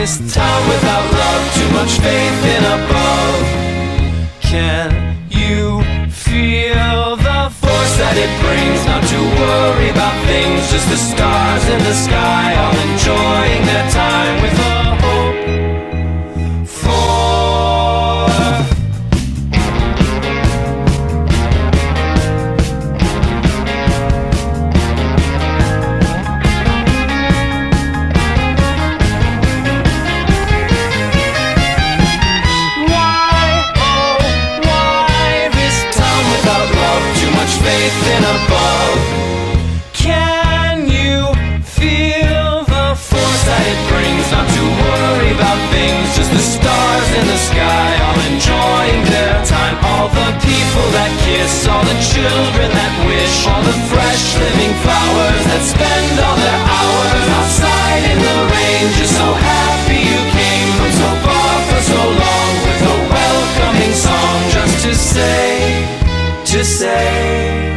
this town without love, too much faith in above. Can you feel the force that it brings? Not to worry about things, just the stars in the sky, much faith in above. Can you feel the force that it brings? Not to worry about things, just the stars in the sky, all enjoying their time. All the people that kiss, all the children that wish, all the fresh living flowers to say.